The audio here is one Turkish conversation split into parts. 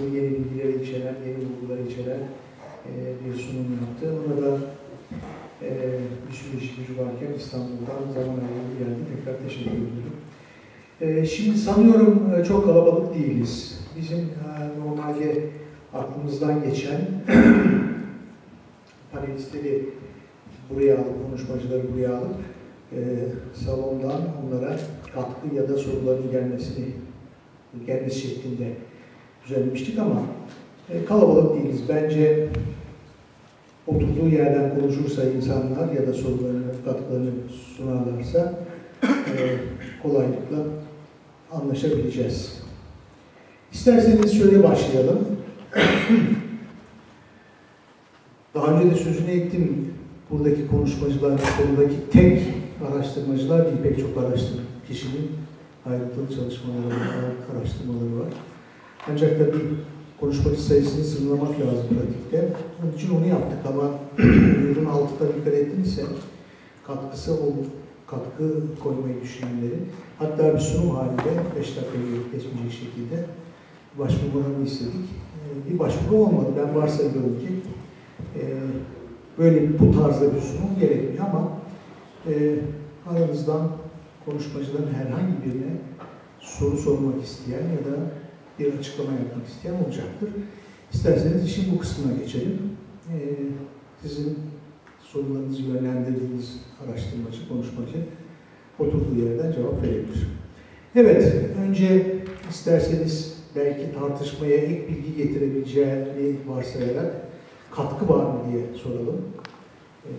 yeni bilgileri içeren, yeni bulguları içeren bir sunum yaptı. Ona da e, bir sürü iş gücü varken İstanbul'dan zaman ayırıp geldi. Tekrar teşekkür ediyorum. E, şimdi sanıyorum e, çok kalabalık değiliz. Bizim e, normalde aklımızdan geçen panelistleri buraya alıp, konuşmacıları buraya alıp e, salondan onlara katkı ya da soruların gelmesini gelmesi şeklinde düzenlemiştik ama e, kalabalık değiliz. Bence oturduğu yerden konuşursa insanlar ya da sorularını, katkılarını sunarlarsa e, kolaylıkla anlaşabileceğiz. İsterseniz şöyle başlayalım. Daha önce de sözünü ettim. Buradaki konuşmacılar, konudaki tek araştırmacılar değil, pek çok araştırma kişinin ayrıntılı çalışmaları araştırmaları var. Ancak tabii konuşmacı sayısını sınırlamak lazım pratikte. Onun için onu yaptık ama ürün altında dikkat ettinizse katkısı olup katkı koymayı düşünenlerin hatta bir sunum halinde 5 dakikayı geçmeyecek şekilde başvurmalarını istedik. Ee, Bir başvuru olmadı. Ben varsayıyorum ki e, böyle bu tarzda bir sunum gerekmiyor ama e, aranızdan konuşmacıların herhangi birine soru sormak isteyen ya da bir açıklama yapmak isteyen olacaktır. İsterseniz işin bu kısmına geçelim. Ee, sizin sorularınızı yönlendirdiğiniz araştırmacı, konuşmacı oturduğu yerden cevap verebilir. Evet, önce isterseniz belki tartışmaya ek bilgi getirebileceğini varsayarak katkı var mı diye soralım. Ee,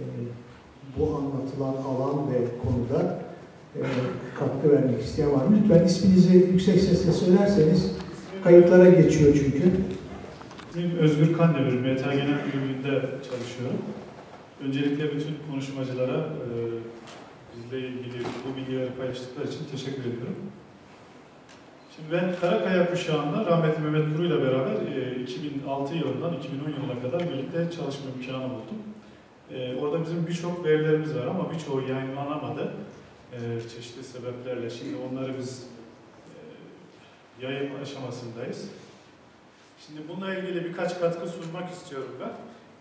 bu anlatılan alan ve konuda e, katkı vermek isteyen var mı? Lütfen isminizi yüksek sesle söylerseniz kayıtlara geçiyor çünkü. İsmim Özgür Kandemir, MTA Genel Müdürlüğü'nde çalışıyorum. Öncelikle bütün konuşmacılara e, bizle ilgili bu bilgileri paylaştıkları için teşekkür ediyorum. Şimdi ben Karakaya kuşağında rahmetli Mehmet Duru ile beraber e, 2006 yılından 2010 yılına kadar birlikte çalışma imkanı buldum. E, orada bizim birçok verilerimiz var ama birçoğu yayınlanamadı. E, çeşitli sebeplerle. Şimdi onları biz yayın aşamasındayız. Şimdi bununla ilgili birkaç katkı sunmak istiyorum ben.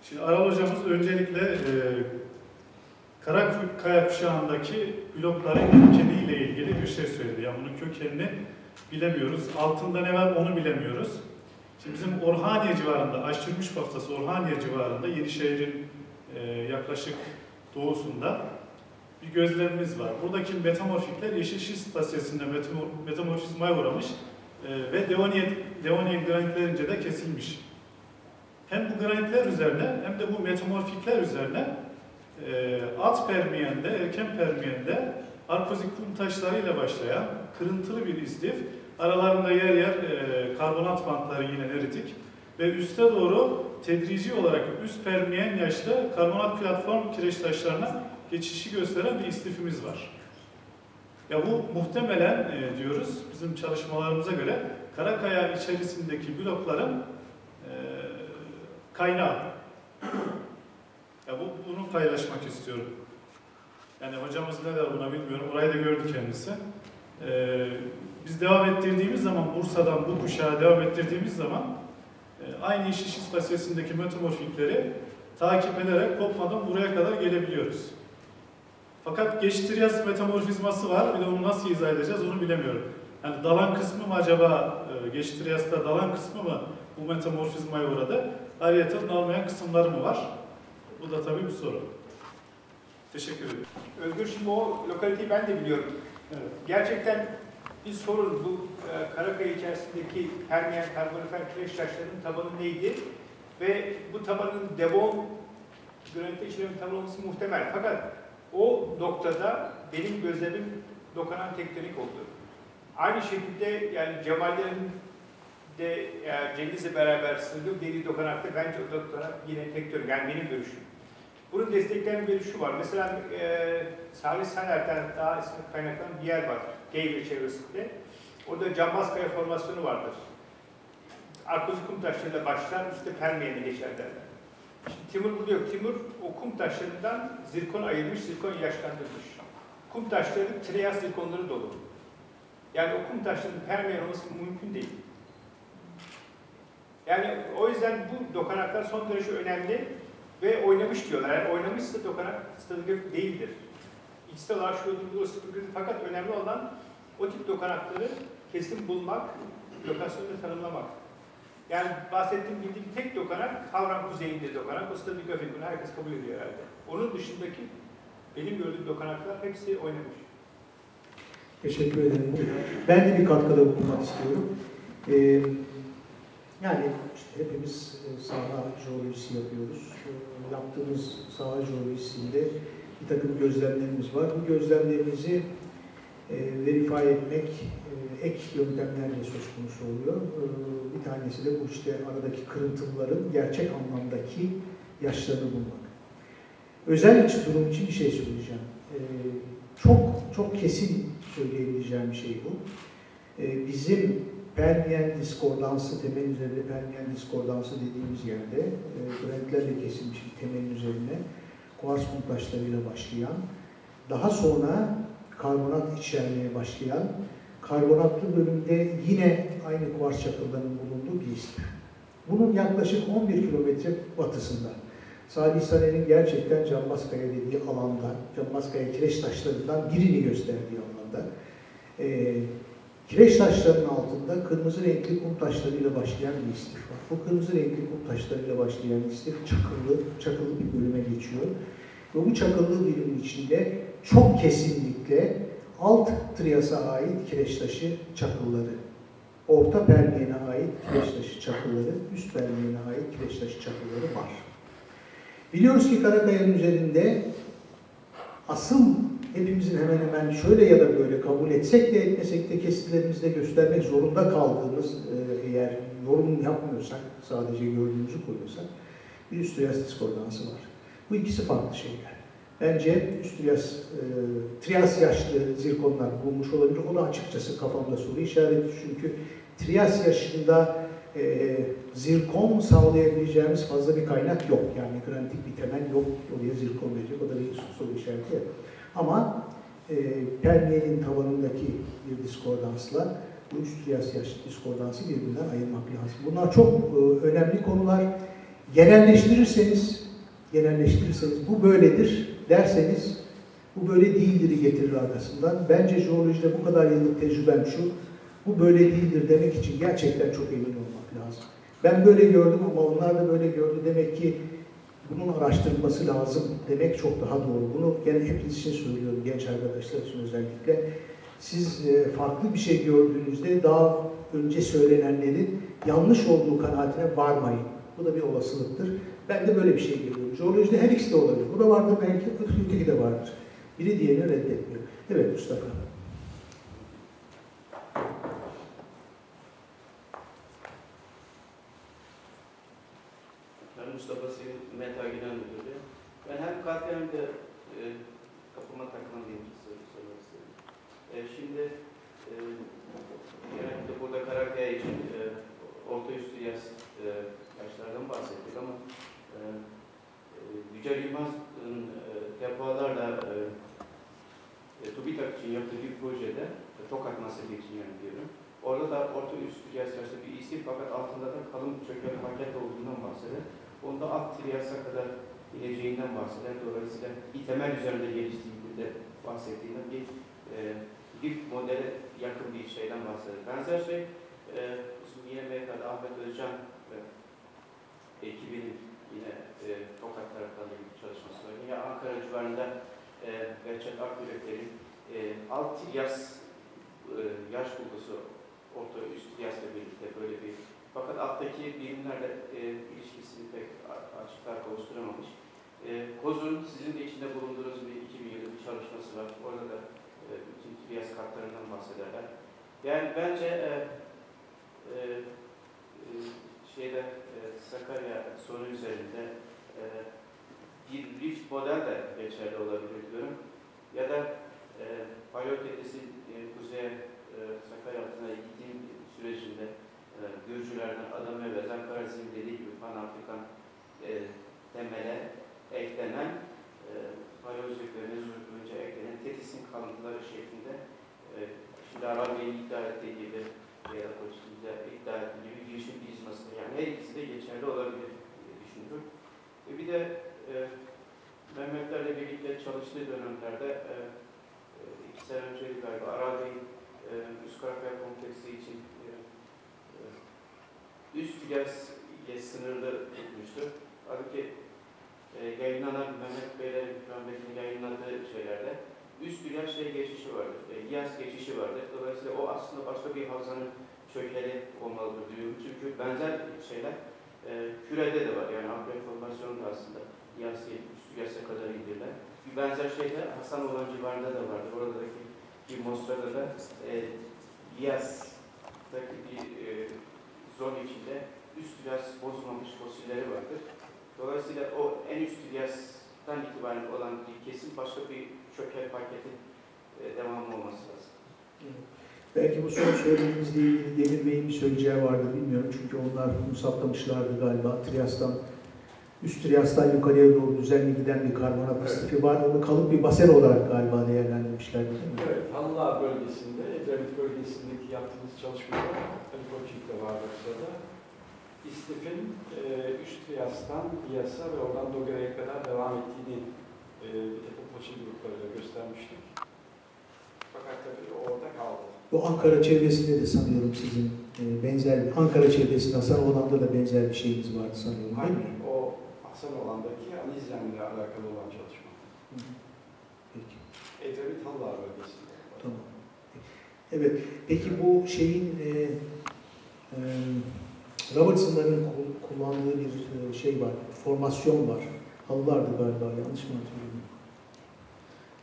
Şimdi Aral hocamız öncelikle e, Karakaya kuşağındaki blokların kökeniyle ilgili bir şey söyledi. Yani bunun kökenini bilemiyoruz. Altında ne var onu bilemiyoruz. Şimdi bizim Orhaniye civarında, Aşçırmış Baftası Orhaniye civarında Yenişehir'in e, yaklaşık doğusunda bir gözlemimiz var. Buradaki metamorfikler yeşil şist metamorfizmaya uğramış e, ve Devoniye, Devoniye granitlerince de kesilmiş. Hem bu granitler üzerine hem de bu metamorfikler üzerine e, at permiyende, erken permiyende arkozik kum taşlarıyla başlayan kırıntılı bir istif, aralarında yer yer e, karbonat bantları yine neritik ve üste doğru tedrici olarak üst permiyen yaşlı karbonat platform kireç taşlarına geçişi gösteren bir istifimiz var. Ya bu muhtemelen e, diyoruz bizim çalışmalarımıza göre Karakaya içerisindeki blokların e, kaynağı. Ya bu bunu paylaşmak istiyorum. Yani hocamız ne der buna bilmiyorum. Orayı da gördü kendisi. E, biz devam ettirdiğimiz zaman Bursa'dan bu kuşağa devam ettirdiğimiz zaman e, aynı iş iş ispasiyesindeki metamorfikleri takip ederek kopmadan buraya kadar gelebiliyoruz. Fakat geç Trias metamorfizması var. Bir de onu nasıl izah edeceğiz onu bilemiyorum. Yani dalan kısmı mı acaba e, dalan kısmı mı bu metamorfizmaya uğradı? Ayrıca dalmayan kısımları mı var? Bu da tabii bir soru. Teşekkür ederim. Özgür şimdi o lokaliteyi ben de biliyorum. Evet. Gerçekten bir sorun bu e, Karakaya içerisindeki Permiyen karbonifer kireç taşlarının tabanı neydi? Ve bu tabanın devon granite işlemin tabanı olması muhtemel. Fakat o noktada benim gözlemim dokunan tektonik oldu. Aynı şekilde yani Cemallerin de yani Cengiz'le beraber sığındığı deli dokanakta bence o dokunak yine tektonik. Yani benim görüşüm. Bunun destekleyen bir şu var. Mesela e, Salih Saner'den daha ismi kaynaklanan bir yer var. Geyve çevresinde. Orada cambaz kaya formasyonu vardır. Arkozu kum taşlarıyla başlar, üstte Permiyen'e geçer derler. Şimdi Timur burada yok. Timur o kum taşlarından zirkon ayırmış, zirkon yaşlandırmış. Kum taşları treyas zirkonları dolu. Yani o kum taşlarının Permiyen olması mümkün değil. Yani o yüzden bu dokanaklar son derece önemli ve oynamış diyorlar. Yani oynamışsa dokanak stratejik değildir. İçsel olarak şu stratejik fakat önemli olan o tip dokanakları kesin bulmak, lokasyonu tanımlamak. Yani bahsettiğim bildiğim tek dokanak kavram kuzeyinde dokanak. O stratejik bunu herkes kabul ediyor herhalde. Onun dışındaki benim gördüğüm dokanaklar hepsi oynamış. Teşekkür ederim. Ben de bir katkıda bulunmak istiyorum. Ee, yani işte hepimiz e, saha jeolojisi yapıyoruz. Yaptığımız saha jeolojisinde bir takım gözlemlerimiz var. Bu gözlemlerimizi verify etmek e, ek yöntemlerle söz konusu oluyor. Ee, bir tanesi de bu işte aradaki kırıntıların gerçek anlamdaki yaşlarını bulmak. Özel iç durum için bir şey söyleyeceğim. Çok çok kesin söyleyebileceğim bir şey bu. Bizim Permiyen diskordansı, temel üzerinde Permiyen diskordansı dediğimiz yerde e, grantlerle kesilmiş bir temelin üzerine kuars kum başlayan, daha sonra karbonat içermeye başlayan, karbonatlı bölümde yine aynı kuars çakıllarının bulunduğu bir istif. Bunun yaklaşık 11 kilometre batısında. Salih Saner'in gerçekten Cambazkaya dediği alanda, Cambazkaya kireç taşlarından birini gösterdiği alanda, e, kireç taşlarının altında kırmızı renkli kum taşlarıyla başlayan bir istif var. Bu kırmızı renkli kum taşlarıyla başlayan istif çakıllı, çakıllı bir bölüme geçiyor. Ve bu çakıllı bölümün içinde çok kesinlikle alt Trias'a ait kireç taşı çakılları, Orta Permiyen'e ait kireç taşı çakılları, üst Permiyen'e ait kireç taşı çakılları var. Biliyoruz ki Karakaya'nın üzerinde asıl hepimizin hemen hemen şöyle ya da böyle kabul etsek de etmesek de kesitlerimizde göstermek zorunda kaldığımız e, eğer yorum yapmıyorsak, sadece gördüğümüzü koyuyorsak bir üst Trias diskordansı var. Bu ikisi farklı şeyler. Bence üst Trias, e, Trias yaşlı zirkonlar bulmuş olabilir. O da açıkçası kafamda soru işareti çünkü Trias yaşında e, zirkon sağlayabileceğimiz fazla bir kaynak yok. Yani granitik bir temel yok. Oraya zirkon verecek. O da bir soru işareti. Ama e, Permiye'nin tavanındaki bir diskodansla bu üst Trias yaşlı diskordansı birbirinden ayırmak lazım. Bunlar çok e, önemli konular. Genelleştirirseniz, genelleştirirseniz bu böyledir derseniz bu böyle değildir'i getirir arkasından. Bence jeolojide bu kadar yıllık tecrübem şu, bu böyle değildir demek için gerçekten çok emin olmak lazım. Ben böyle gördüm ama onlar da böyle gördü. Demek ki bunun araştırılması lazım demek çok daha doğru. Bunu gene hepiniz için söylüyorum, genç arkadaşlar için özellikle. Siz e, farklı bir şey gördüğünüzde daha önce söylenenlerin yanlış olduğu kanaatine varmayın. Bu da bir olasılıktır. Ben de böyle bir şey görüyorum. Jeolojide her ikisi de olabilir. Bu da vardır belki, öteki de vardır. Biri diğerini reddetmiyor. Evet Mustafa. Ben Mustafa Sevim, Meta Müdürü. Ben hem hem de e, kapıma takılan bir soru sormak istedim. E, şimdi e, genellikle burada Karakaya için e, orta üstü yaş, e, yaşlardan bahsettik ama e, e, Yücel Yılmaz'ın e, defalarla e, e, TÜBİTAK için yaptığı bir projede e, Tokat Nasırı için yönetiyorum. Orada da orta üstü yaş istif fakat altında da kalın çökel paket olduğundan bahseder. Onda alt triyasa kadar ineceğinden bahseder. Dolayısıyla bir temel üzerinde geliştiğinde bahsettiğinde bir e, bir modele yakın bir şeyden bahseder. Benzer şey e, yine MK'da Ahmet Özcan e, ekibinin yine e, Tokat tarafından da bir çalışması var. Yine Ankara civarında e, Behçet Akgürekler'in e, alt triyas e, yaş bulgusu orta üst triyasla birlikte böyle bir fakat alttaki birimlerle e, ilişkisini pek açıklar kavuşturamamış. E, COZ'un sizin de içinde bulunduğunuz bir 2000 yıllık bir çalışması var. Orada da e, bütün triyas kartlarından bahsederler. Yani bence e, e, e, şeyde e, Sakarya sorunu üzerinde e, bir rift model de geçerli olabilir diyorum. Ya da e, Paleoketesi e, kuzeye e, Sakarya altına gittiğim sürecinde e, Gürcülerden Adana ve Zankarazim dediği gibi Pan-Afrikan e, temele eklenen e, Paleozoik ve önce eklenen Tetis'in kalıntıları şeklinde e, şimdi Arap Bey'in iddia ettiği gibi e, ya da polisimizde iddia ettiği gibi girişim prizması. Yani her ikisi de geçerli olabilir diye düşünüyorum. E bir de e, Mehmetlerle birlikte çalıştığı dönemlerde e, e, iki sene önceydi galiba Arabi e, Üst Karakaya Kompleksi için e, e, üst gaz ile sınırlı tutmuştu. Halbuki e, yayınlanan Mehmet Bey'le Bey'in yayınladığı şeylerde üst dünya şey geçişi vardır, e, yaz geçişi vardır. Dolayısıyla o aslında başka bir havzanın çökleri olmalıdır diyorum. Çünkü benzer şeyler e, kürede de var. Yani Ankara formasyonu da aslında yaz üst dünyasa kadar indirler. Bir benzer şey de Hasan olan civarında da vardır. Oradaki bir Mosra'da da e, Yas'taki bir e, zon içinde üst dünyas bozulmamış fosilleri vardır. Dolayısıyla o en üst dünyastan itibaren olan bir kesim başka bir çökel paketin e, devamı olması lazım. Belki bu son söylediğimizle ilgili Demir Bey'in bir söyleyeceği vardı bilmiyorum. Çünkü onlar musaplamışlardı galiba Trias'tan. Üst Trias'tan yukarıya doğru düzenli giden bir karbonat istifi var. Onu kalıp bir basen olarak galiba değerlendirmişlerdi değil mi? Evet, Halılar bölgesinde, Edremit bölgesindeki yaptığımız çalışmalar, tabii Koçik de var sırada. İstifin e, üst Riyas'tan Riyas'a ve oradan Dogera'ya kadar devam ettiğini e, bir takım fosil gruplarıyla göstermiştik. Fakat tabii orada kaldı. Bu Ankara çevresinde de sanıyorum sizin e, benzer bir, Ankara çevresinde Hasanoğlan'da da benzer bir şeyiniz vardı sanıyorum değil Aynen, mi? o Hasan olandaki analizle alakalı olan çalışma. Peki. Edremit Halılar bölgesinde. Tamam. Evet. Peki bu şeyin e, e, Robertson'ların kul- kullandığı bir e, şey var, formasyon var. Halılardı galiba, yanlış mı hatırlıyorum?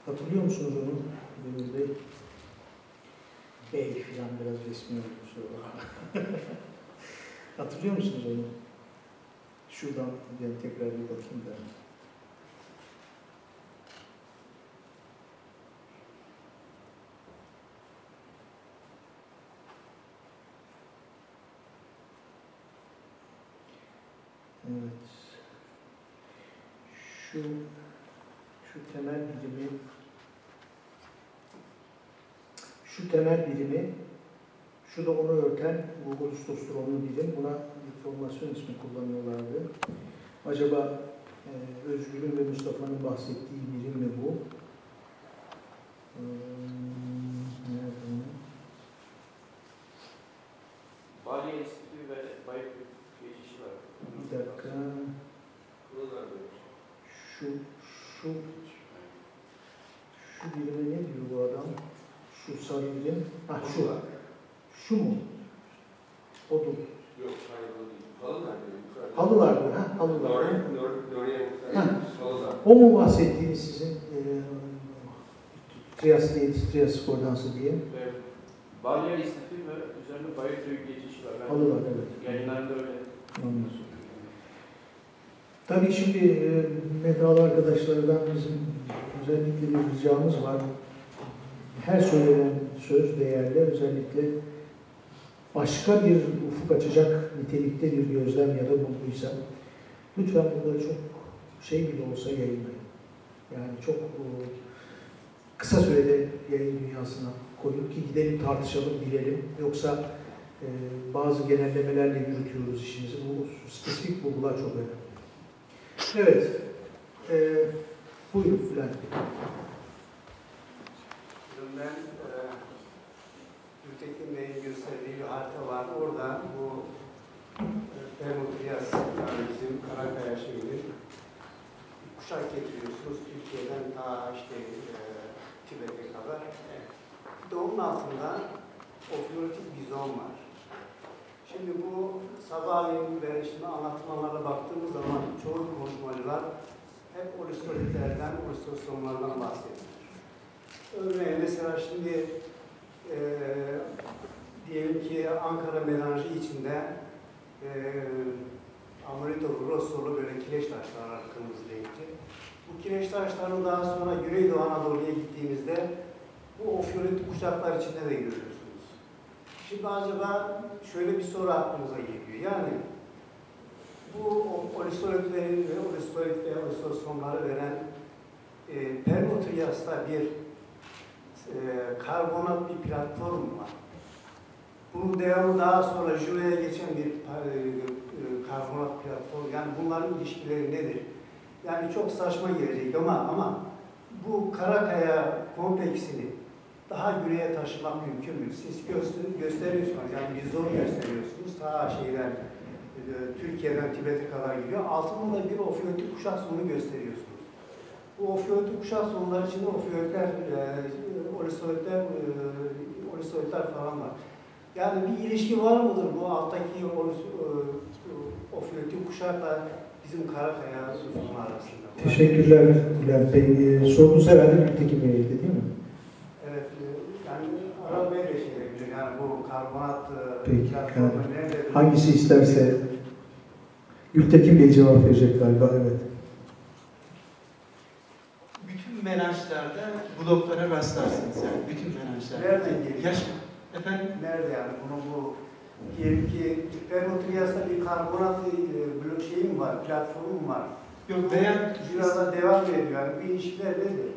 Hatırlıyor musunuz onu Demir Bey? Bey filan biraz resmi bakma. Hatırlıyor musunuz onu? Şuradan ben tekrar bir bakayım da. Evet. Şu şu temel birimi şu temel birimi şu da onu örten Gogolistostromonlu birim. Buna bir formasyon ismi kullanıyorlardı. Acaba e, Özgür'ün ve Mustafa'nın bahsettiği birim mi bu? Hmm, nerede o? Bali Enstitü ve Bayık geçişi var. Bir dakika. Şu, şu, şu birime ne diyor bu adam? Şu sarı birim. Ha şu. Şu mu? Odur. Yok, hayır o değil. Halılar dedi. Halılar diyor. Ha, halılar. Lorien, Lor- Lorien, Ha. halılar. O mu bahsettiğiniz sizin e, Trias değil, Trias Kordansı diye? Ve Balya Enstitü ve üzerinde Bayık geçişi var. Ben Halılar, evet. Yayınlarında öyle. Anladım. Tabii şimdi e, metal arkadaşlardan bizim özellikle bir ricamız var. Her söylenen söz değerli, özellikle başka bir ufuk açacak nitelikte bir gözlem ya da bulguysa lütfen bunları çok şey bile olsa yayınlayın. Yani çok e, kısa sürede yayın dünyasına koyup ki gidelim tartışalım, bilelim. Yoksa e, bazı genellemelerle yürütüyoruz işimizi. Bu spesifik bulgular çok önemli. Evet. E, buyurun Bülent. Ben e, Gültekin Bey'in gösterdiği bir harita var. Orada bu e, Permotriyas yani bizim Karakaya şehrinin kuşak getiriyorsunuz Türkiye'den ta işte e, Tibet'e kadar. Bir de onun altında ofloratik bir zon var. Şimdi bu sabahleyin ve şimdi anlatmalara baktığımız zaman çoğu konuşmacılar hep olistolitlerden, olistosomlardan bahsediyor. Örneğin mesela şimdi eee diyelim ki Ankara melanjı içinde eee Amrito Rossolu böyle kireç taşlar renkli. Bu kireç taşlarını daha sonra Güneydoğu Anadolu'ya gittiğimizde bu ofiolit kuşaklar içinde de görüyorsunuz. Şimdi acaba şöyle bir soru aklımıza geliyor. Yani bu olistoritlerin ve olistolit ve olistosomları veren e, bir e, karbonat bir platform var. Bu Bunun devamı daha sonra Jule'ye geçen bir e, e, karbonat platformu. Yani bunların ilişkileri nedir? Yani çok saçma gelecek ama ama bu Karakaya kompleksini daha güneye taşımak mümkün mü? Siz göster gösteriyorsunuz, yani biz zor gösteriyorsunuz. Ta şeyden, e, Türkiye'den Tibet'e kadar gidiyor. Altında da bir ofiyotik kuşak sonu gösteriyorsunuz. Bu ofiyotik kuşak sonları içinde ofiyotikler, e, olisoidler, e, olisoidler falan var. Yani bir ilişki var mıdır bu alttaki olis- e, ofiyotik kuşakla bizim Karakaya uzun arasında? Teşekkürler Bülent Bey. Ee, sorunuz herhalde Gültekin Bey'e değil mi? Evet, e, yani Aral Bey de şey bilir, yani bu karbonat e, Peki, yani nerede? Hangisi isterse Gültekin Bey cevap verecek galiba. Evet. Bütün menajlarda bloklara rastlarsınız yani bütün menajlarda. Nereden geliyor? Yaş, efendim Nerede yani bunu bu diyelim ki Permotrias'ta bir karbonat e, mi var, platformu mu var? yok veya Jura'da devam ediyor yani bu ilişkiler nedir?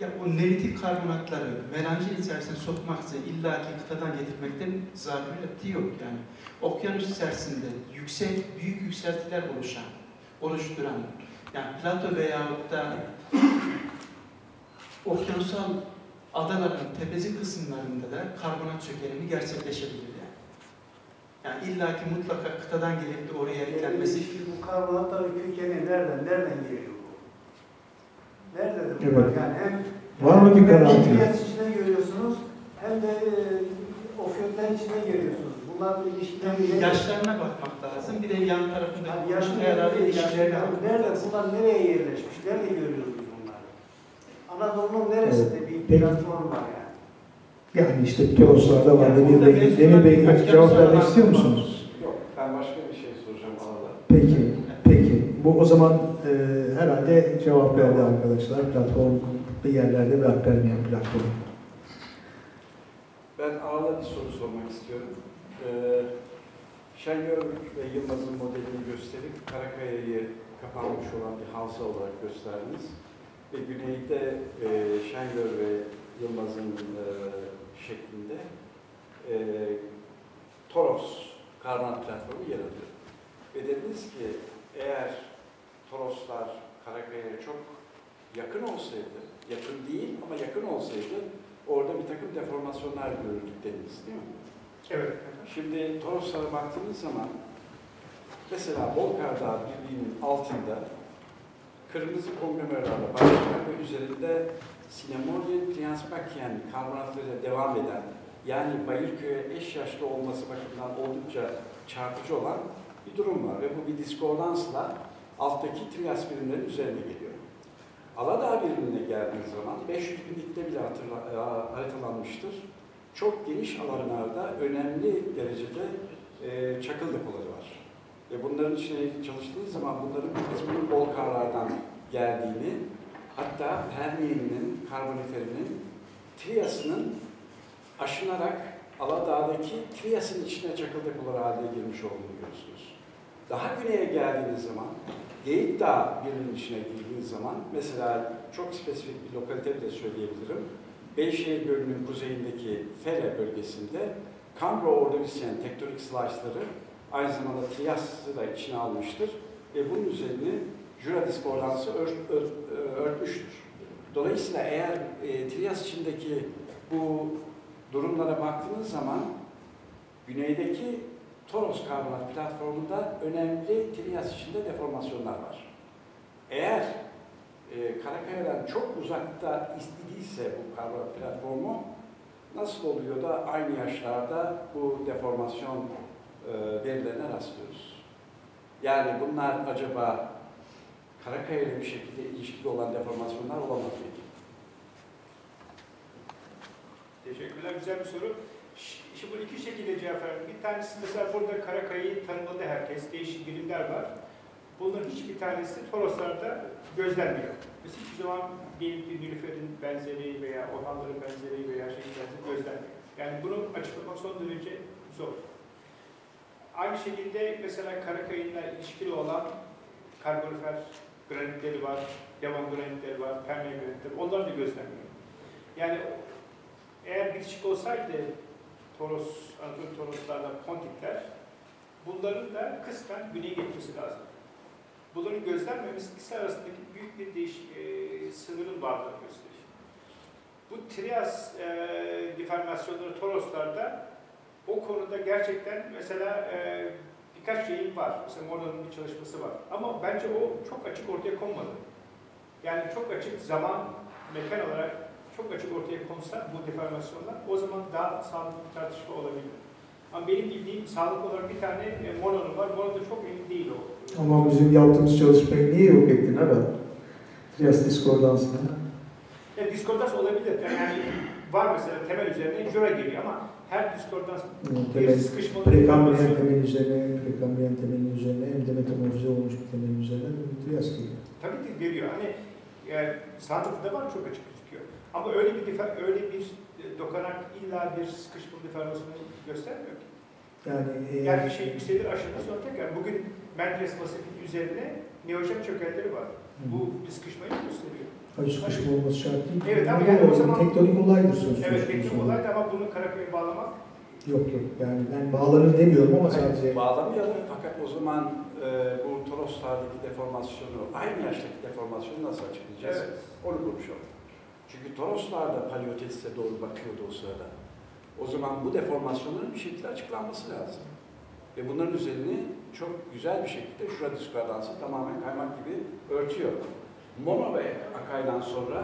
ya o neritik karbonatları melanjin içerisine sokmak için illaki kıtadan getirmekten zarureti yok yani. Okyanus içerisinde yüksek, büyük yükseltiler oluşan, oluşturan, yani plato veyahut da okyanusal adaların tepesi kısımlarında da karbonat çökelimi gerçekleşebilir yani. Yani illaki mutlaka kıtadan gelip de oraya eklenmesi Yani bu karbonatların kökeni nereden, nereden geliyor bu? Nerededir bu? Evet. Yani hem Var mı bir hem kanaatiniz? Metriyas içine görüyorsunuz hem de e, ofiyotlar içine görüyorsunuz. Bunların ilişkileri nedir? yaşlarına bakmak lazım. Bir de yan tarafında Yani yaşlı herhalde nerede, ilişkilerine yaşlı bakmak nerede, bunlar nereye yerleşmiş, nerede görüyoruz bunları? Anadolu'nun neresinde bir Peki. Platform var yani? Yani işte Toroslar'da var. Yani Demir Bey, Demir Bey cevap vermek istiyor musunuz? Yok, ben başka bir şey soracağım arada. Peki, peki. Bu o zaman e, herhalde cevap verdi arkadaşlar. Platform yerlerde ve aktarmayan platform. Ben arada bir soru sormak istiyorum. Ee, Şengörük ve Yılmaz'ın modelini gösterip Karakaya'yı kapanmış olan bir havza olarak gösterdiniz. Ve güneyde e, Şengör ve Yılmaz'ın e, şeklinde e, Toros karbonat platformu yer alıyor. Ve dediniz ki eğer Toroslar Karakaya'ya çok yakın olsaydı, yakın değil ama yakın olsaydı orada bir takım deformasyonlar görürdük dediniz değil mi? Evet. Şimdi Toroslara baktığınız zaman mesela Bolkar Dağı Birliği'nin altında kırmızı konglomerlarla başlayan ve üzerinde Sinemoryen Trianspakian karbonatlarıyla devam eden yani Bayırköy'e eş yaşlı olması bakımından oldukça çarpıcı olan bir durum var ve bu bir diskordansla alttaki trias birimlerin üzerine geliyor. Aladağ birimine geldiğiniz zaman 500 binlikte bile hatırla, e, haritalanmıştır. Çok geniş alanlarda önemli derecede e, çakıl depoları var. Ve bunların içine çalıştığınız zaman bunların bir kısmının bol karlardan geldiğini, hatta Permiyen'in, karboniferinin, Trias'ının aşınarak Aladağ'daki Trias'ın içine çakıl depoları haline girmiş olduğunu görüyorsunuz. Daha güneye geldiğiniz zaman, Geyik Dağı birinin içine girdiğiniz zaman, mesela çok spesifik bir lokalite bile söyleyebilirim. Beyşehir Gölü'nün kuzeyindeki Fele bölgesinde Kambro Ordovisiyen tektonik slice'ları aynı zamanda Trias'ı da içine almıştır ve bunun üzerine Jura diskordansı ört, ört, örtmüştür. Dolayısıyla eğer e, Trias içindeki bu durumlara baktığınız zaman güneydeki Toros karbonat platformunda önemli Trias içinde deformasyonlar var. Eğer e, Karakaya'dan çok uzakta istediyse bu karbonat platformu nasıl oluyor da aynı yaşlarda bu deformasyon e, verilerine rastlıyoruz? Yani bunlar acaba Karakaya ile bir şekilde ilişkili olan deformasyonlar olamaz mı? Teşekkürler. Güzel bir soru. Şimdi bu iki şekilde cevap verdim. Bir tanesi mesela burada Karakaya'yı tanımladı herkes. Değişik bilimler var. Bunların hiçbir tanesi Toroslar'da gözlenmiyor. Biz hiçbir zaman diyelim ki Nilüfer'in benzeri veya Orhanların benzeri veya şeyin benzeri gözlenmiyor. Yani bunu açıklamak son derece zor. Aynı şekilde mesela Karakaya'yla ilişkili olan karbonifer granitleri var, yaban granitleri var, permiye granitleri, onlar da gözlenmiyor. Yani eğer bitişik olsaydı Toros, Anadolu Toroslardan Pontikler, bunların da kısmen güneye geçmesi lazım. Bunların gözlenmemesi ikisi arasındaki büyük bir değiş, e, sınırın varlığını gösterir. Bu Trias e, deformasyonları Toroslarda o konuda gerçekten mesela e, birkaç şeyin var. Mesela Mora'nın bir çalışması var. Ama bence o çok açık ortaya konmadı. Yani çok açık zaman, mekan olarak çok açık ortaya konsa bu deformasyonlar o zaman daha sağlıklı bir tartışma olabilir. Ama benim bildiğim sağlık olarak bir tane e, mononun var. Mono da çok emin değil o. Ama bizim yaptığımız çalışmayı niye yok ettin ben? Trias diskordansını. Yani diskordans olabilir. Yani var mesela temel üzerine jura geliyor ama her diskordans bir Temel, prekambriyen temelin üzerine, prekambriyen temelin üzerine hem de metamorfize olmuş bir temelin üzerine Trias geliyor. Tabii ki veriyor. Hani yani sanatında var çok açık gözüküyor. Ama öyle bir defa, öyle bir e, dokunak illa bir sıkışmalı deformasyonu göstermiyor ki. Yani, e, Yani bir şey yükselir aşırı sonra tekrar. Bugün Menderes masifin üzerine neojen çökelleri var. Bu bir sıkışmayı gösteriyor. Hayır sıkışma olması şart değil. Evet, ama yani o zaman- tektonik olaydır söz Evet, konusu. teknik olay da ama bunu Karaköy'e bağlamak Yok yok yani ben bağlanır demiyorum ama sadece Bağlamayalım fakat o zaman e, bu Toroslardaki deformasyonu, aynı yaştaki deformasyonu nasıl açıklayacağız? Evet. Onu konuşalım. Çünkü Toroslar da paleotesise doğru bakıyordu o sırada. O zaman bu deformasyonların bir şekilde açıklanması lazım. Ve bunların üzerini çok güzel bir şekilde şura diskordansı tamamen kaymak gibi örtüyor. Mono ve Akay'dan sonra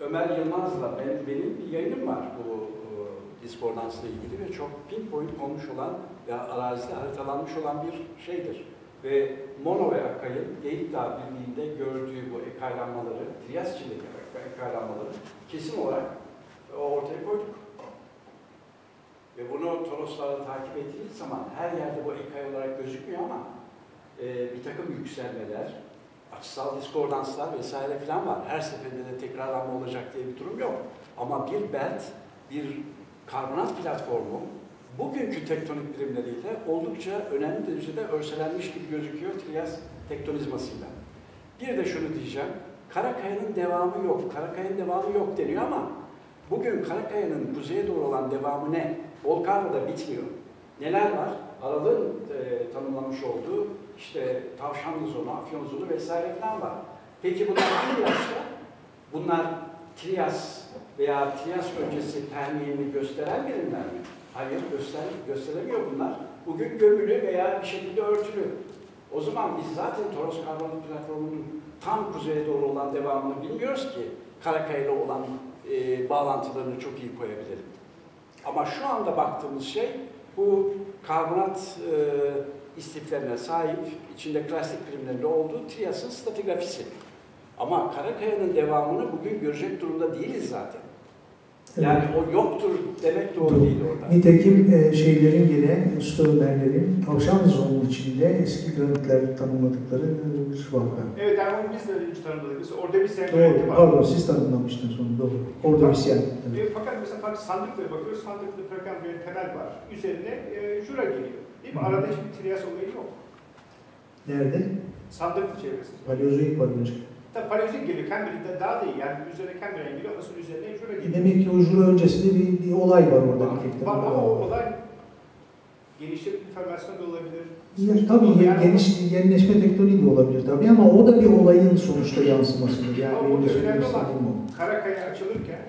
Ömer Yılmaz'la benim, benim bir yayınım var bu e, diskoordansla ilgili ve çok pinpoint konmuş olan ya arazide haritalanmış olan bir şeydir. Ve Mono ve Akay'ın Geyikdağ Birliği'nde gördüğü bu ekaylanmaları, Trias içindeki ekaylanmaları kesin olarak ortaya koyduk. Ve bunu Toroslarla takip ettiğiniz zaman her yerde bu ekay olarak gözükmüyor ama e, bir takım yükselmeler, açısal diskordanslar vesaire falan var. Her seferinde de tekrarlanma olacak diye bir durum yok. Ama bir belt, bir karbonat platformu bugünkü tektonik birimleriyle oldukça önemli derecede örselenmiş gibi gözüküyor Trias tektonizmasıyla. Bir de şunu diyeceğim, Karakaya'nın devamı yok, Karakaya'nın devamı yok deniyor ama bugün Karakaya'nın kuzeye doğru olan devamı ne? Volkanlı'da bitmiyor. Neler var? Aralığın e, tanımlamış olduğu işte tavşanlı zonu, afyon zonu vesaire falan var. Peki bunlar hangi yaşta? Bunlar Trias veya Trias öncesi Permiyen'i gösteren birimler mi? Hayır, göster, gösteremiyor bunlar. Bugün gömülü veya bir şekilde örtülü. O zaman biz zaten Toros karbonat platformunun tam kuzeye doğru olan devamını bilmiyoruz ki Karakaya ile olan e, bağlantılarını çok iyi koyabilirim. Ama şu anda baktığımız şey bu karbonat e, istiflerine sahip, içinde klasik birimlerinde olduğu Trias'ın stratigrafisi. Ama Karakaya'nın devamını bugün görecek durumda değiliz zaten. Yani o yoktur demek doğru değil orada. Nitekim e, şeylerin gene Stoneberg'lerin tavşan zonunun içinde eski granitler tanımladıkları e, bir vaka. Evet yani onu biz de öyle tanımladık. Mesela orada bir semboleti Doğru, var. pardon siz tanımlamıştınız onu doğru. Orada bir siyah. Evet. E, fakat mesela farklı sandıklara bakıyoruz. Sandıkta bir temel var. Üzerine e, jura geliyor. Değil mi? Hı. Arada hiçbir trias olayı yok. Nerede? Sandık çevresinde. Paleozoik var önce. Tabii paleozik geliyor. Cambridge'de daha değil. Yani üzerine Cambridge'e geliyor. Sonra üzerine jura geliyor. demek ki o jura öncesinde bir, bir olay var orada bir tek. Var ama o olay gelişip deformasyon da olabilir. Ya, tabii Yani geniş, yenileşme tektoniği de olabilir tabii ama o da bir olayın sonuçta yansımasıdır. Yani Ama burada önemli olan- o. Karakaya açılırken,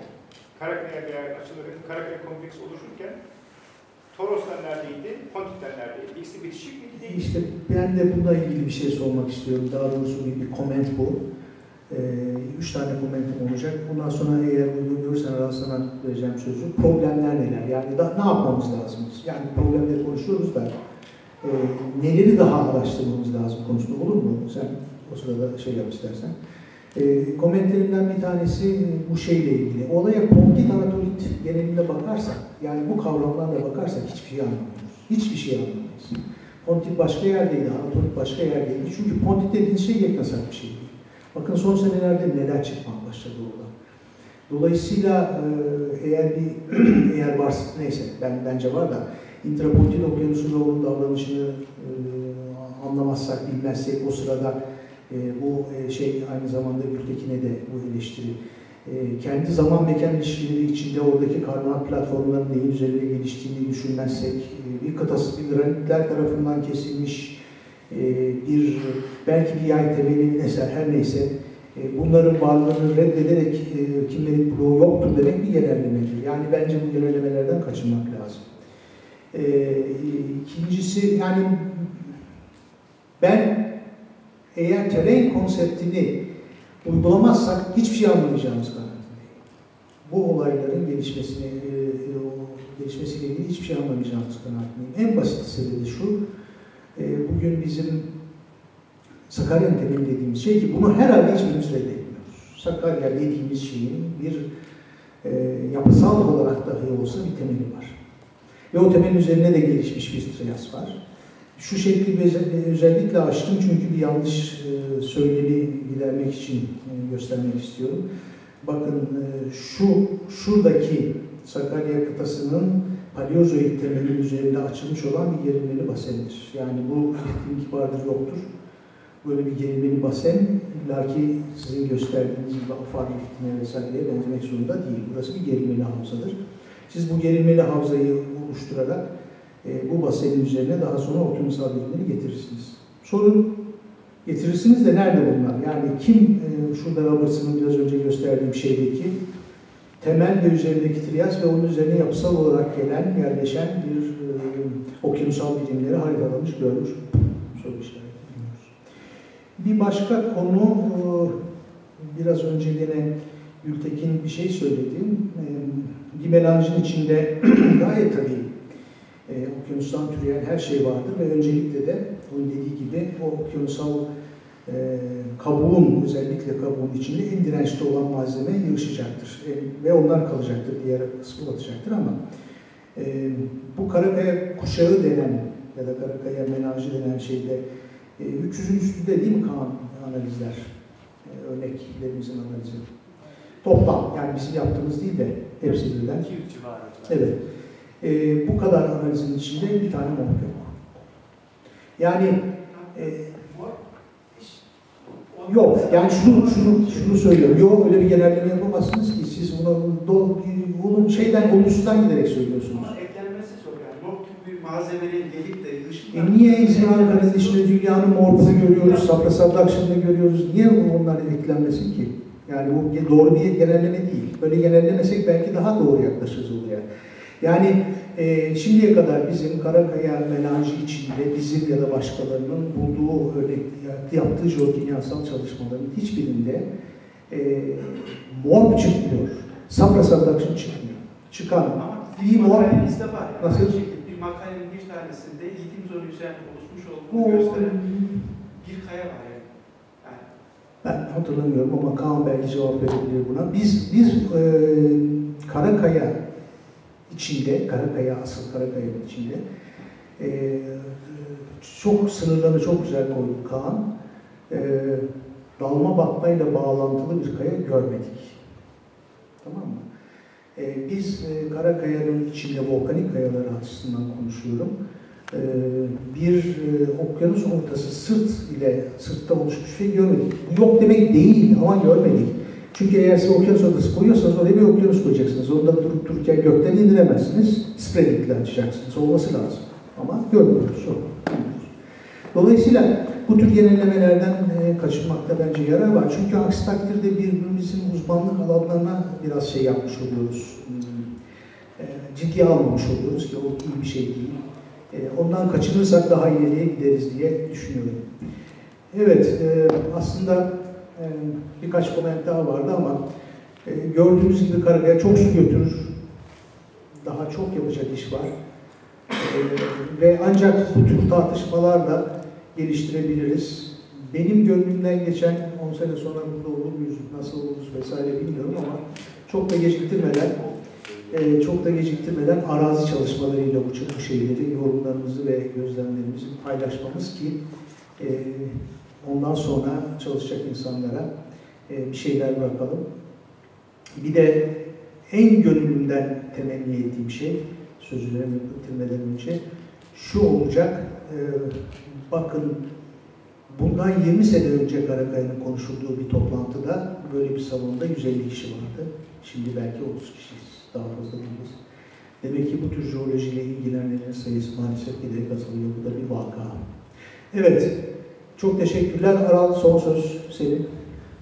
Karakaya veya açılırken, Karakaya kompleks oluşurken Toroslar neredeydi, Pontikler neredeydi? İkisi bitişik miydi değil mi? İşte ben de bununla ilgili bir şey sormak istiyorum. Daha doğrusu bir, bir koment bu. Ee, üç tane komentim olacak. Ondan sonra eğer uygun görürsen Aral sana vereceğim sözü. Problemler neler? Yani da, ne yapmamız lazım? Yani problemleri konuşuyoruz da e, neleri daha araştırmamız lazım konusunda olur mu? Sen o sırada şey yap istersen. E, komentlerimden bir tanesi bu şeyle ilgili. Olaya Pontit Anatolit genelinde bakarsak, yani bu kavramlarla bakarsak hiçbir şey anlamıyoruz. Hiçbir şey anlamayız. Pontit başka yerdeydi, Anatolit başka yerdeydi. Çünkü Pontit dediğiniz şey yeknesak bir şey. Bakın son senelerde neler çıkmaya başladı orada. Dolayısıyla e, eğer bir eğer varsa neyse ben bence var da intrapontit okyanusunda onun davranışını e, anlamazsak, bilmezsek o sırada e, bu e, şey aynı zamanda Gültekin'e de bu eleştiri e, kendi zaman mekan ilişkileri içinde oradaki karbonat platformlarının neyin üzerinde geliştiğini düşünmezsek, e, bir kıtası bir granitler tarafından kesilmiş e, bir belki bir yay temelinin eser her neyse e, bunların varlığını reddederek e, kimlerin bloğu yoktur demek bir genellemedir. Yani bence bu genellemelerden kaçınmak lazım. E, ikincisi yani ben eğer terrain konseptini uygulamazsak hiçbir şey anlayacağımız kanaatindeyim. Bu olayların gelişmesini, e, e, gelişmesiyle ilgili hiçbir şey anlamayacağımız kanaatindeyim. En basit sebebi şu, e, bugün bizim Sakarya temeli dediğimiz şey ki bunu herhalde hiçbirimiz reddetmiyoruz. Sakarya dediğimiz şeyin bir e, yapısal olarak dahi olsa bir temeli var. Ve o temelin üzerine de gelişmiş bir triyas var. Şu şekli öze- özellikle açtım çünkü bir yanlış e, söylemi gidermek için e, göstermek istiyorum. Bakın e, şu şuradaki Sakarya kıtasının Paleozoik temelin üzerinde açılmış olan bir gerilmeli basendir. Yani bu ihtim kibardır yoktur. Böyle bir gerilmeli basen illaki sizin gösterdiğiniz gibi afar riftine vesaireye benzemek zorunda değil. Burası bir gerilmeli havzadır. Siz bu gerilmeli havzayı oluşturarak e, bu basenin üzerine daha sonra okyanusal birimleri getirirsiniz. Sorun getirirsiniz de nerede bunlar? Yani kim e, şurada Robertson'ın biraz önce gösterdiğim şeydeki temel ve üzerindeki triyas ve onun üzerine yapısal olarak gelen, yerleşen bir e, okyanusal birimleri haritalamış, görmüş. Soru işareti. Bir başka konu, e, biraz önce yine Gültekin bir şey söyledi. E, bir melancın içinde gayet tabii e, okyanustan türeyen her şey vardır ve öncelikle de onun dediği gibi o okyanusal e, kabuğun özellikle kabuğun içinde en dirençli olan malzeme yığışacaktır E, ve onlar kalacaktır, diğer kısmı batacaktır ama e, bu Karakaya kuşağı denen ya da Karakaya menajı denen şeyde e, 300'ün üstünde değil mi Kaan analizler, e, örneklerimizin analizi? Toplam yani bizim yaptığımız değil de hepsi birden. 200 civarında. Evet. Ee, bu kadar analizin içinde bir tane mok yok. Yani e, yok. Yani şunu şunu şunu söylüyorum. Yok öyle bir genelleme yapamazsınız ki siz bunu do, bunun şeyden olumsuzdan giderek söylüyorsunuz. Ama eklenmesi zor yani. Mor tip bir malzemenin gelip de dışında... E niye İzmir Ankara'nın içinde dünyanın morpunu görüyoruz, Safra Sabdakşı'nı görüyoruz. Niye onların eklenmesin ki? Yani bu doğru bir genelleme değil. Böyle genellemesek belki daha doğru yaklaşırız olaya. Yani e, şimdiye kadar bizim Karakaya melanjı içinde bizim ya da başkalarının bulduğu örnek yaptığı jeokimyasal çalışmaların hiçbirinde e, morp çıkmıyor. Safra Sabdakşın çıkmıyor. Çıkan Ama iyi bir mor makalenizde var. Nasıl? Bir makalenin bir tanesinde litim zonu üzerinde oluşmuş olduğunu gösteren bir kaya var yani. yani Ben hatırlamıyorum ama Kaan belki cevap verebilir buna. Biz biz e, Karakaya içinde, Karakaya asıl Karakaya'nın içinde e, çok sınırlarını çok güzel koyduk Kaan. E, dalma batmayla bağlantılı bir kaya görmedik. Tamam mı? E, biz e, Karakaya'nın içinde volkanik kayalar açısından konuşuyorum. E, bir e, okyanus ortası sırt ile sırtta oluşmuş şey görmedik. Bu yok demek değil ama görmedik. Çünkü eğer siz okyanus ortası koyuyorsanız oraya bir okyanus koyacaksınız. Orada durup dururken gökten indiremezsiniz. Spreading'le açacaksınız. Olması lazım. Ama görmüyoruz. Dolayısıyla bu tür genellemelerden e, kaçınmakta bence yarar var. Çünkü aksi takdirde birbirimizin uzmanlık alanlarına biraz şey yapmış oluyoruz. Hmm, e, ciddiye almamış oluyoruz ki o iyi bir şey değil. E, ondan kaçınırsak daha ileriye gideriz diye düşünüyorum. Evet, e, aslında birkaç koment daha vardı ama e, gördüğünüz gibi Karakaya çok su götürür. Daha çok yapacak iş var. E, ve ancak bu tür tartışmalarla geliştirebiliriz. Benim gönlümden geçen 10 sene sonra burada olur muyuz, nasıl oluruz vesaire bilmiyorum ama çok da geciktirmeden e, çok da geciktirmeden arazi çalışmalarıyla bu, bu şeyleri, yorumlarımızı ve gözlemlerimizi paylaşmamız ki e, ondan sonra çalışacak insanlara e, bir şeyler bırakalım. Bir de en gönlümden temenni ettiğim şey, sözlerimi bitirmeden önce, şu olacak, e, bakın Bundan 20 sene önce Karakaya'nın konuşulduğu bir toplantıda böyle bir salonda 150 kişi vardı. Şimdi belki 30 kişiyiz. Daha fazla değiliz. Demek ki bu tür jeolojiyle ilgilenenlerin sayısı maalesef giderek azalıyor. Bu da bir vaka. Evet. Çok teşekkürler. Aral son söz senin.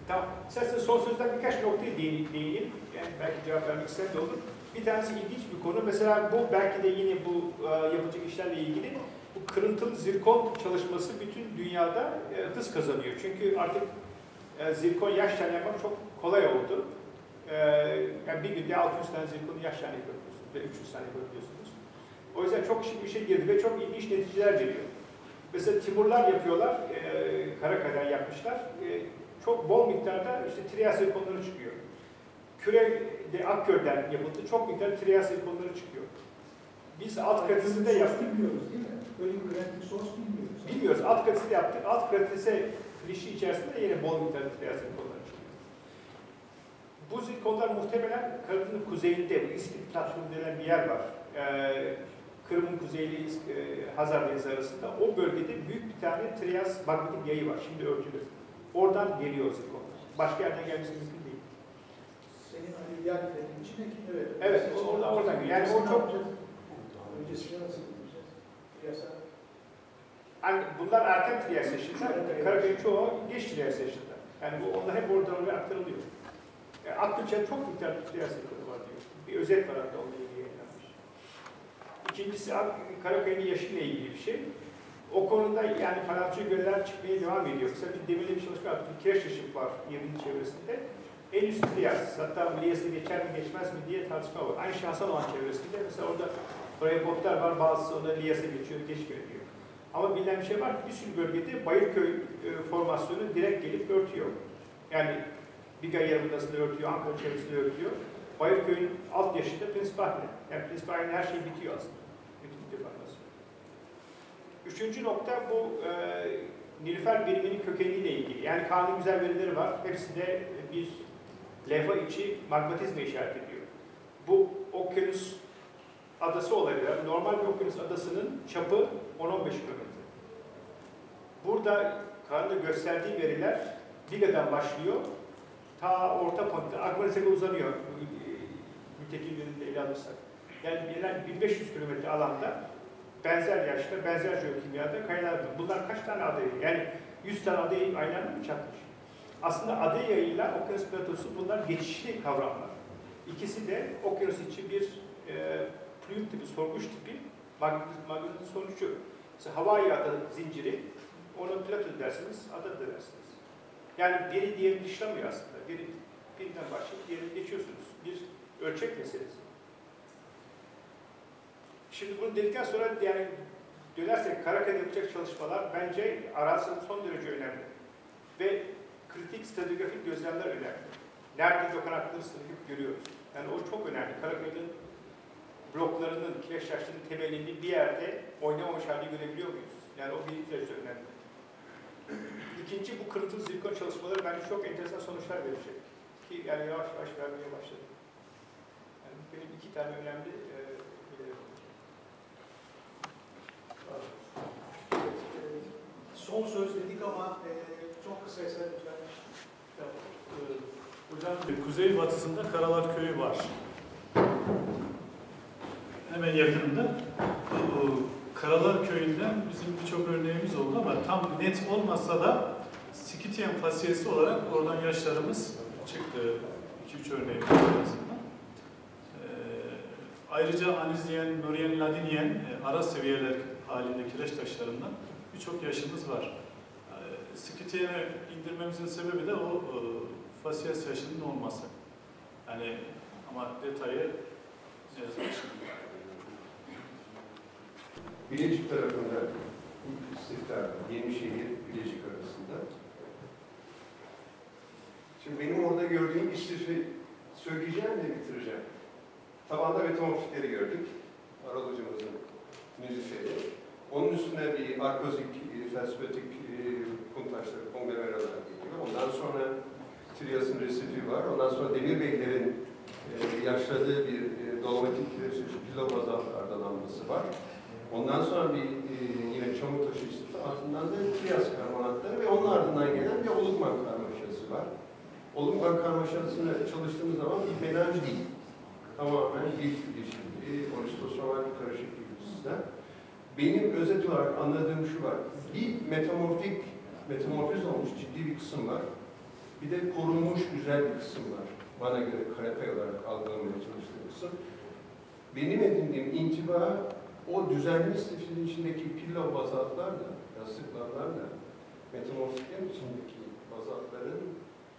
Tamam. İsterseniz son sözden birkaç noktaya değin- değineyim. Yani belki cevap vermek isteyen de olur. Bir tanesi ilginç bir konu. Mesela bu belki de yine bu e, yapılacak işlerle ilgili bu kırıntılı zirkon çalışması bütün dünyada e, hız kazanıyor. Çünkü artık e, zirkon yaş tane yapmak çok kolay oldu. Yani bir günde 600 tane zirkonu yaş tane yapabiliyorsunuz ve 300 tane yapabiliyorsunuz. O yüzden çok işin bir şey girdi ve çok ilginç neticeler veriyor. Mesela Timurlar yapıyorlar, e, Karakaya'dan yapmışlar. E, çok bol miktarda işte triyas zirkonları çıkıyor. Küre'de Akkör'den yapıldı, çok miktarda triyas zirkonları çıkıyor. Biz alt kalitesinde yaptık. Bilmiyoruz değil mi? Böyle bir grafik sos bilmiyoruz. Bilmiyoruz, alt kalitesi yaptık. Alt kalitesi klişi içerisinde yine bol miktarda triyas zirkonları çıkıyor. Bu zirkonlar muhtemelen Karadeniz'in kuzeyinde, bu İskit Platformu denen bir yer var. Ee, Kırım'ın kuzeyiyle İsk- e, Hazar Denizi arasında. O bölgede büyük bir tane triyas magmatik yayı var, şimdi örtülü. Oradan geliyor zirkonlar. Başka yerden gelmesi mümkün değil. Senin aleviyatlerin içine evet. Evet, o- oradan- oradan geliyor. Yani o çok- Öncesini nasıl yapacağız? Piyasa. Yani bunlar erken triyas yaşında, Karaköy'ün çoğu geç triyas yaşında. Yani bu onlar hep oradan oraya aktarılıyor. Yani Akgülçen çok miktarda triyas yakını var diyor. Bir özet var hatta onunla ilgili. İkincisi Ak- Karaköy'ün yaşıyla ilgili bir şey. O konuda yani Panaltıcı göller çıkmaya devam ediyor. Mesela bir demirli bir çalışma yaptık. Bir kireç ışık var 20. çevresinde. En üst triyas, hatta Milyas'ı geçer mi geçmez mi diye tartışma var. Aynı Hasan olan çevresinde. Mesela orada Freybotlar var, bazısı ona Liyas'a geçiyor, geçmiyor diyor. Ama bilinen bir şey var ki bir sürü bölgede Bayırköy e, formasyonu direkt gelip örtüyor. Yani Biga Yarımadası'nı örtüyor, Ankara çevresini örtüyor. Bayırköy'ün alt yaşında Prinsbahne. Yani Prinsbahne'nin her şey bitiyor aslında. Üçüncü nokta bu e, Nilüfer biriminin kökeniyle ilgili. Yani kanun güzel verileri var. Hepsi de bir levha içi magmatizma işaret ediyor. Bu okyanus adası olabilir. Normal bir okyanus adasının çapı 10-15 kilometre. Burada kanunda gösterdiği veriler Biga'dan başlıyor. Ta orta pontta Akmanis'e uzanıyor. Bu, e, Mütekin yönünde ele alırsak. Yani bir 1500 kilometre alanda benzer yaşta, benzer jeokimyada kayalar var. Bunlar kaç tane adayı? Yani 100 tane adayı aynı anda mı çatmış? Aslında ada yayıyla okyanus platosu bunlar geçişli kavramlar. İkisi de okyanus içi bir e, fluid tipi, sorguç tipi magnetik sonucu. Mesela Hawaii ada zinciri, ona plato dersiniz, ada da dersiniz. Yani biri diğerini dışlamıyor aslında. Biri birinden başlayıp diğerini geçiyorsunuz. Bir ölçek meselesi. Şimdi bunu dedikten sonra yani dönersek Karaköy'de yapacak çalışmalar bence arasında son derece önemli. Ve kritik stratigrafik gözlemler önemli. Nerede dokunakları stratejik görüyoruz. Yani o çok önemli. Karaköy'ün bloklarının, kireç taşlarının temelini bir yerde oynamamış halde görebiliyor muyuz? Yani o bir derece önemli. İkinci bu kırıntılı zirkon çalışmaları bence çok enteresan sonuçlar verecek. Ki yani yavaş yavaş vermeye başladı. Yani benim iki tane önemli e. Son söz dedik ama e, çok kısa eser lütfen. Hocam kuzey batısında Karalar Köyü var. Hemen yakınında. Karalar Köyü'nden bizim birçok örneğimiz oldu ama tam net olmasa da Skitiyen fasiyesi olarak oradan yaşlarımız çıktı. 2-3 örneğimiz azından. Ee, ayrıca Anizyen, Nuriyen, Ladiniyen e, ara seviyeler halinde kireç taşlarından birçok yaşımız var. Skitiyen'e indirmemizin sebebi de o e, fasiyas yaşının olması. Yani ama detayı şimdi. Bilecik tarafında ilk istiftar Yenişehir Bilecik arasında. Şimdi benim orada gördüğüm istifi söyleyeceğim de bitireceğim. Tabanda metamorfikleri gördük. Aral hocamızın müzisleri. Onun üstüne bir arkozik, e, felsefetik e, kum taşları, konglomeralar geliyor. Ondan sonra Trias'ın resifi var. Ondan sonra Demir Beylerin e, yaşladığı bir e, dolomitik kilobazaltlardan alması var. Ondan sonra bir e, yine çamur taşı istifi, ardından da Trias karbonatları var. Olumban karmaşasını çalıştığımız zaman bir menaj değil. Tamamen ilk ilişkili, olistosomal bir karışıklık bir sistem. Benim özet olarak anladığım şu var. Bir metamorfik, metamorfiz olmuş ciddi bir kısım var. Bir de korunmuş güzel bir kısım var. Bana göre karakay olarak algılamaya çalıştığım kısım. Benim edindiğim intiba o düzenli stifin içindeki pillow bazaltlarla, yastıklarla, metamorfiklerin içindeki bazaltların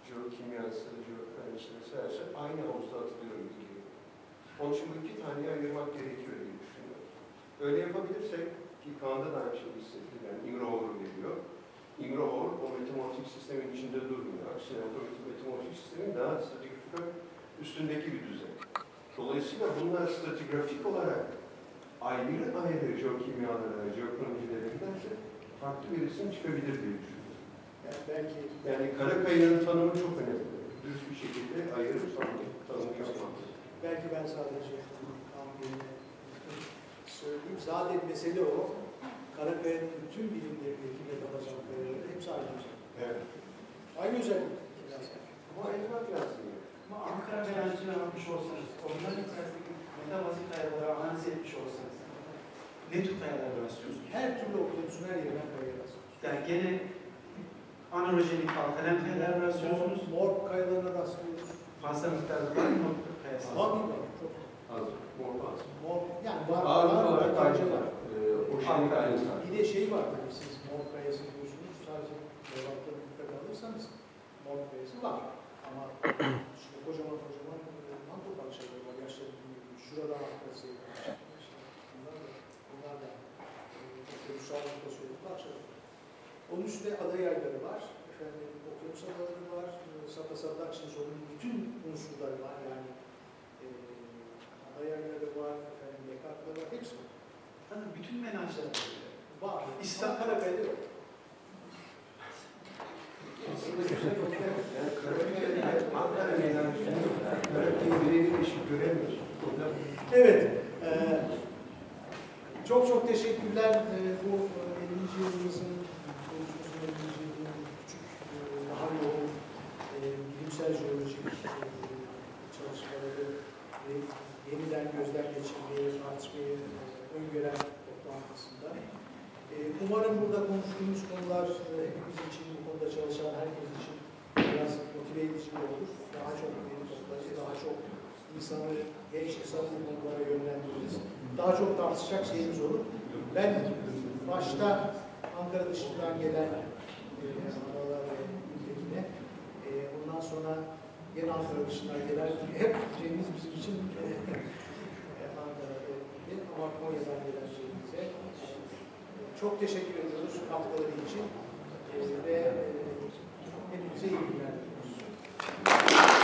jeokimyası, jeokenisi vesaire aynı havuzda atılıyor geliyor. Onun için bu iki taneye ayırmak gerekiyor. Öyle yapabilirsek, ki Kaan'da da aynı şey hissettim, yani Imrover geliyor. Imrover o metamorfik sistemin içinde durmuyor. Aksine o metamorfik sistemin daha stratigrafik üstündeki bir düzey. Dolayısıyla bunlar stratigrafik olarak ayrı ayrı jeokimyalara, jeokronilere giderse farklı bir isim çıkabilir diye düşünüyorum. Yani belki Yani kara kayığının tanımı çok önemli. Düz bir şekilde ayırıp sonra tanımı yapmak. belki ben sadece yerine söyleyeyim. Zaten mesele o. Karakaya'nın bütün bilimlerindeki metabazan kayaları hepsi aynı özellik. Evet. Aynı özellik. Ama ayırmak lazım. Ama Ankara melancını almış olsanız, onların içerisindeki metabazik kayaları analiz etmiş olsanız, ne tür kayalar rastlıyorsunuz? Her türlü okyanusun her yerinden kaya rastlıyoruz. Yani gene analojenik alkalen kayalar rastlıyorsunuz. Mor kayalarına rastlıyoruz. Fazla miktarda var mı kayası? Var mı? Az, mor az. Mor, yani var. Ağırlık var, olarak var, aynı var. Ee, o şeyin aynı var. Bir de şey var tabii siz mor kayası diyorsunuz. Sadece dolapları dikkat alırsanız mor kayası var. Ama işte kocaman kocaman manto parçaları var. Yaşları. Şurada arkası. Bunlar da, bunlar da okyanusal noktasıyla parçalar. Onun üstünde ada yayları var. Efendim okyanus adaları var. Sata Sataksın onun bütün unsurları var. Yani e, ada yayları var. Efendim mekakları var. Hepsi var. Tabii bütün menajlar Var. İstanbul Karakay'da yok. Aslında güzel. Yani Ankara birebir eşit göremiyorsun. Problem bu. Evet. eee, çok çok teşekkürler. Eee, bu e, 50. yılımızın konuşmamızın 50. yılının küçük e, daha yoğun e, bilimsel jeolojik e, çalışmaları ve yeniden gözden geçirmeyi, tartışmayı e, öngören toplantısında. E, umarım burada konuştuğumuz konular e, hepimiz için, bu konuda çalışan herkes için biraz motive edici olur. Daha çok toplarız, daha çok insanı, genç insanı bu konulara yönlendiririz. Daha çok tartışacak şeyimiz olur. Ben başta Ankara dışından gelen aralar ve ülkekine, ondan sonra yine Ankara dışından gelen, hep Cengiz bizim için Konya'dan gelen şeyimize. Çok teşekkür ediyoruz katkıları için ee, ve e, hepinize iyi günler diliyoruz.